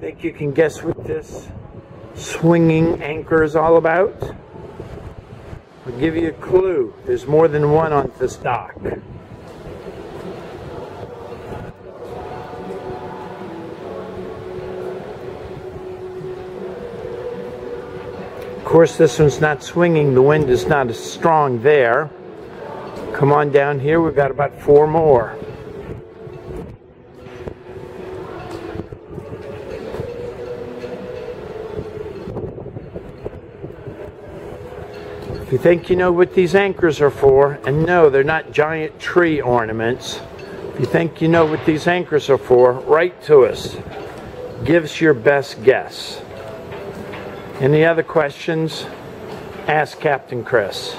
Think you can guess what this swinging anchor is all about? I'll give you a clue. There's more than one on this dock. Of course, this one's not swinging. The wind is not as strong there. Come on down here. We've got about four more. If you think you know what these anchors are for, and no, they're not giant tree ornaments. If you think you know what these anchors are for, write to us. Give us your best guess. Any other questions? Ask Captain Chris.